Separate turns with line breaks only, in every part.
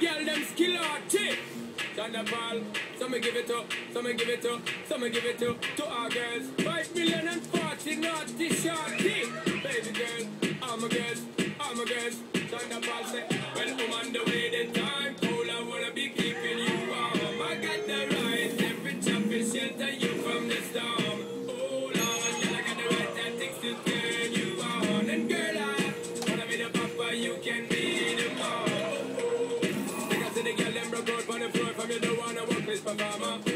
Girl, them skill artist. Thunderball, some give it up, some give it up, some give it up to our girls. Five million and forty naughty shot. Girl from you don't wanna work, this for Mama.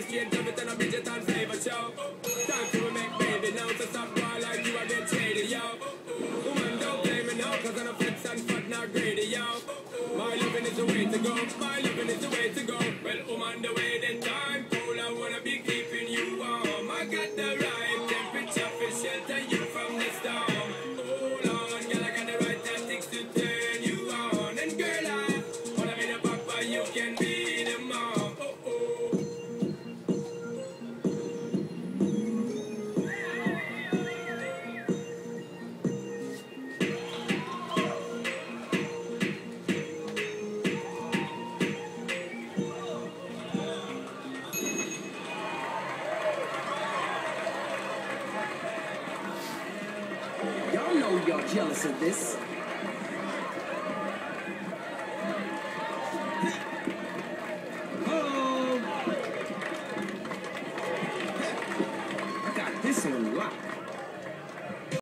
this game, jump it and a midget and flavor show. Time to make baby now to stop like you are get yo. Woman, don't blame me now, cause I'm a flex and fat, not greedy, yo. My loving is the way to go, my loving is the way to go. Well, woman, the way then die.
Y'all know y'all jealous of this.